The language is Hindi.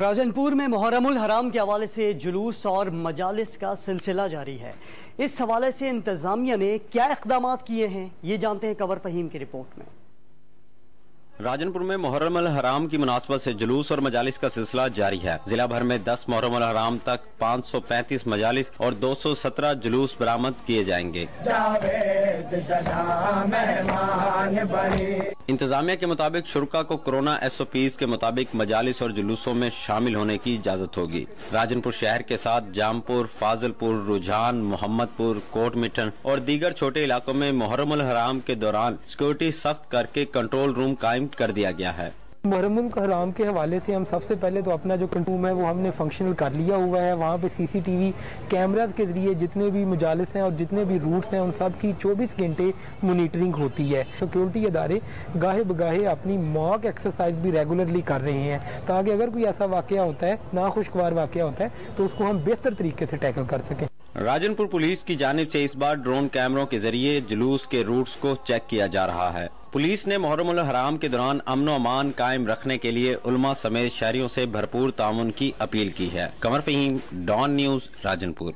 राजनपुर में मुहर्रमुल हराम के हवाले से जुलूस और मजालिस का सिलसिला जारी है। इस हवाले से इंतजामिया ने क्या इकदाम किए हैं ये जानते हैं कवर फहीम की रिपोर्ट में। राजनपुर में मुहर्रम हराम की मुनासबत से जुलूस और मजालिस का सिलसिला जारी है। जिला भर में 10 मुहर्रम हराम तक 535 मजालिस और 217 जुलूस बरामद किए जाएँगे। इंतजामिया के मुताबिक शुरा को कोरोना एस ओ पीज के मुताबिक मजालिस और जुलूसों में शामिल होने की इजाज़त होगी। राजनपुर शहर के साथ जामपुर, फाजलपुर, रुझान, मोहम्मदपुर, कोट मिठन और दीगर छोटे इलाकों में मुहर्रम हराम के दौरान सिक्योरिटी सख्त करके कंट्रोल रूम कायम कर दिया गया है। मुहर्रम हराम के हवाले से हम सबसे पहले तो अपना जो कंट्रोल है, वो हमने फंक्शनल कर लिया हुआ है। वहाँ पे सीसीटीवी कैमराज के ज़रिए जितने भी मुजालिस हैं और जितने भी रूट्स हैं, उन सब की 24 घंटे मोनिटरिंग होती है। सिक्योरिटी इदारे गाहे बगाहे अपनी मॉक एक्सरसाइज भी रेगुलरली कर रहे हैं। ताकि अगर कोई ऐसा वाक़ होता है नाखुशगवार वाक़ होता है तो उसको हम बेहतर तरीके से टैकल कर सकें। राजनपुर पुलिस की जानब से इस बार ड्रोन कैमरों के ज़रिए जुलूस के रूट्स को चेक किया जा रहा है। पुलिस ने मुहरम हराम के दौरान अमन अमान कायम रखने के लिए उलमा समेत शहरियों से भरपूर ताउन की अपील की है। Qamar Faheem Dawn News, Rajanpur.